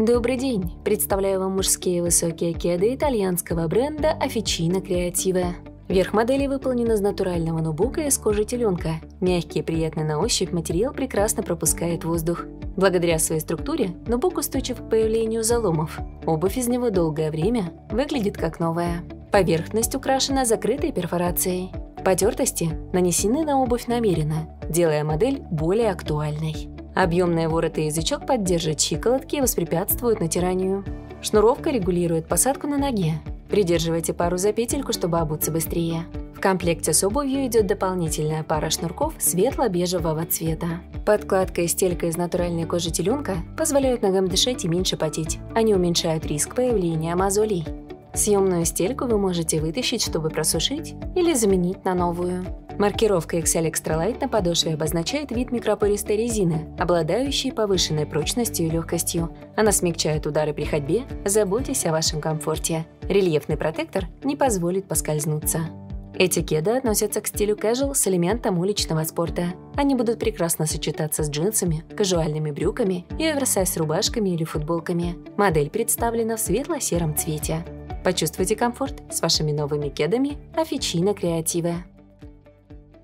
Добрый день! Представляю вам мужские высокие кеды итальянского бренда Officina Creative. Верх модели выполнен из натурального нубука из кожи теленка. Мягкий и приятный на ощупь материал прекрасно пропускает воздух. Благодаря своей структуре нубук устойчив к появлению заломов. Обувь из него долгое время выглядит как новая. Поверхность украшена закрытой перфорацией. Потертости нанесены на обувь намеренно, делая модель более актуальной. Объемные вороты и язычок поддерживают щиколотки и воспрепятствуют натиранию. Шнуровка регулирует посадку на ноге. Придерживайте пару за петельку, чтобы обуться быстрее. В комплекте с обувью идет дополнительная пара шнурков светло-бежевого цвета. Подкладка и стелька из натуральной кожи теленка позволяют ногам дышать и меньше потеть. Они уменьшают риск появления мозолей. Съемную стельку вы можете вытащить, чтобы просушить, или заменить на новую. Маркировка XL Extra Light на подошве обозначает вид микропористой резины, обладающей повышенной прочностью и легкостью. Она смягчает удары при ходьбе, заботясь о вашем комфорте. Рельефный протектор не позволит поскользнуться. Эти кеды относятся к стилю casual с элементом уличного спорта. Они будут прекрасно сочетаться с джинсами, кажуальными брюками и оверсайз рубашками или футболками. Модель представлена в светло-сером цвете. Почувствуйте комфорт с вашими новыми кедами Officina Creative.